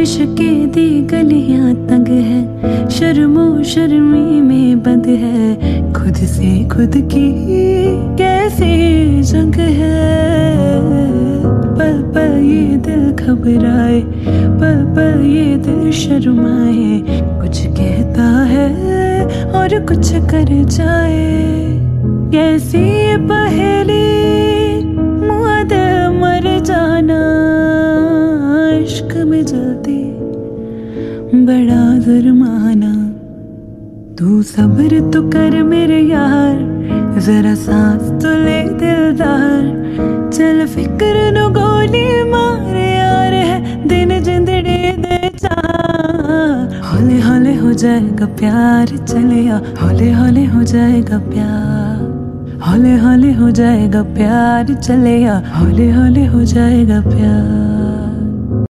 इश्क दी गलियाँ तंग है, शर्मो शर्मी में बंद है। खुद से खुद की कैसी जंग है? पल पल ये दिल घबराए, पल पल ये दिल शर्माए। कुछ कहता है और कुछ कर जाए। कैसी पहली बड़ा जुर्माना। तू सब्र तो कर मेरे यार, जरा सांस तो ले दिलदार। चल फ़िक्र नु गोली मार यार है, दिन जिंदड़ी दे हौले हौले हो जाएगा प्यार, चले आ हौले हौले हो जाएगा प्यार। हौले हौले हो जाएगा प्यार, चले आ हौले हौले हो जाएगा प्यार।